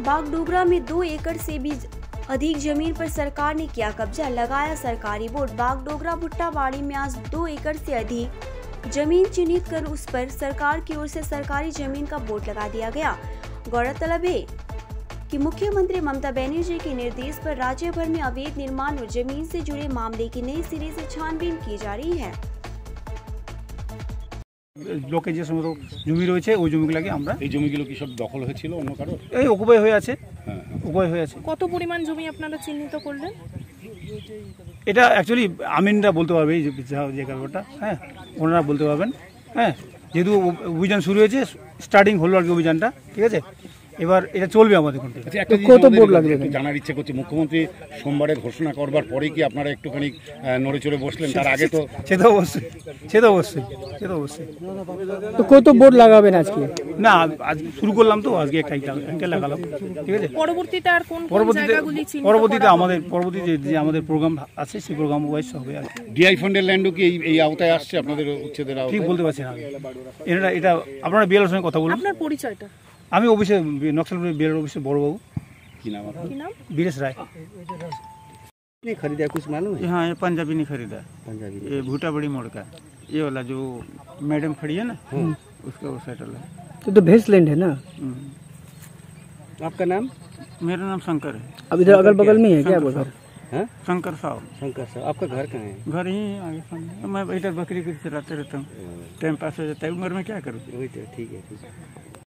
बागडोगरा में दो एकड़ से भी अधिक ज़मीन पर सरकार ने किया कब्जा। लगाया सरकारी बोर्ड बागडोगरा भुट्टाबाड़ी में आज दो एकड़ से अधिक ज़मीन चिन्हित कर उस पर सरकार की ओर से सरकारी ज़मीन का बोर्ड लगा दिया गया। गौरतलब है कि मुख्यमंत्री ममता बनर्जी के निर्देश पर राज्य भर में अवैध निर्माण और ज़मीन से जुड़े मामले की नए सिरे से छानबीन की जा रही है। লোকে যে সমস্ত জমি রয়েছে ওই জমিগুলোকে আমরা এই জমিগুলো কি সব দখল হয়েছিল অন্য কারও এই উপায় হয়ে আছে। হ্যাঁ হ্যাঁ। উপায় হয়ে আছে। কত পরিমাণ জমি আপনারা চিহ্নিত করলেন? এটা অ্যাকচুয়ালি আমিনরা বলতে পারবে এই যে যা- যে ব্যাপারটা হ্যাঁ ওনারা বলতে পারবেন হ্যাঁ। যেহেতু অভিযান শুরু হয়েছে স্টার্টিং হলো আর কি অভিযানটা ঠিক আছে? এবার এটা চলবে আমাদের কোন আচ্ছা একটা জিনিস আমাদের একটু জানার ইচ্ছে করছে মুখ্যমন্ত্রী সোমবারে ঘোষণা করবার পরেই কি আপনারা একটুখানি নড়ে চড়ে বসলেন? তার আগে তো সে তো অবশ্যই সে তো অবশ্যই সে তো অবশ্যই। তো কত বোর্ড লাগাবেন আজকে? না আজ শুরু করলাম তো আজকে একটা একটা লাগালাম ঠিক আছে? পরবর্তীতে আর কোন পরবর্তীতে পরবর্তীতে আমাদের পরবর্তীতে যে আমাদের প্রোগ্রাম আছে সেই প্রোগ্রাম ওয়াইজ হবে আর। ডিআই ফান্ডের ল্যান্ডও কি এই এই আওতায় আসছে আপনাদের উচ্ছেদের ঠিক বলতে পারছেন আমি। এটা এটা আপনারা বিএলের সঙ্গে কথা বলুন। আপনার পরিচয়টা। আমি অফিসে নকশাল বিএলের অফিসে বড়বাবু কি নাম আপনার? কি নাম बीरेश राय नहीं खरीदा कुछ मालूम है हाँ ये पंजाबी नहीं खरीदा पंजाबी ये भूटा बड़ी मोड़ का ये वाला जो मैडम खड़ी है ना उसका वो सेटल है तो तो भेस लैंड है ना हम्म। आपका नाम मेरा नाम शंकर है अब इधर अगल बगल में ही है क्या वो घर हाँ शंकर साहब शंकर साहब आपका घर कहाँ है घर ही आगे सामने मैं इधर बकरी की चलाते रहता हूँ टाइम पास हो जाता है उम्र में क्या करूँ वही तो ठीक है ठीक है